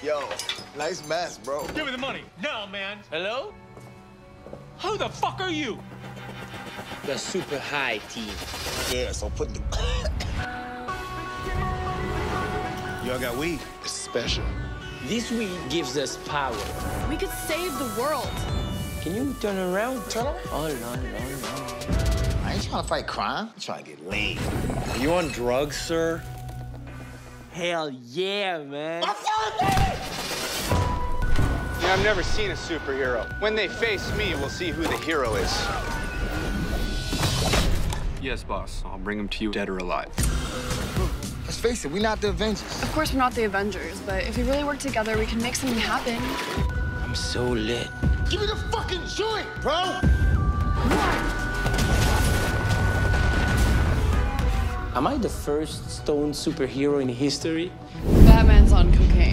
Yo, nice mask, bro. Give me the money. Now, man. Hello? Who the fuck are you? The super high team. Yeah, so put the. Y'all got weed? It's special. This weed gives us power. We could save the world. Can you turn around? Turn around. Oh, no, no, no. I ain't trying to fight crime. I'm trying to get laid. Are you on drugs, sir? Hell yeah, man. Yeah, I've never seen a superhero. When they face me, we'll see who the hero is. Yes, boss. I'll bring him to you dead or alive. Let's face it, we're not the Avengers. Of course, we're not the Avengers, but if we really work together, we can make something happen. I'm so lit. Give me the fucking joint, bro. Am I the first stone superhero in history? Batman's on cocaine, for sure. What?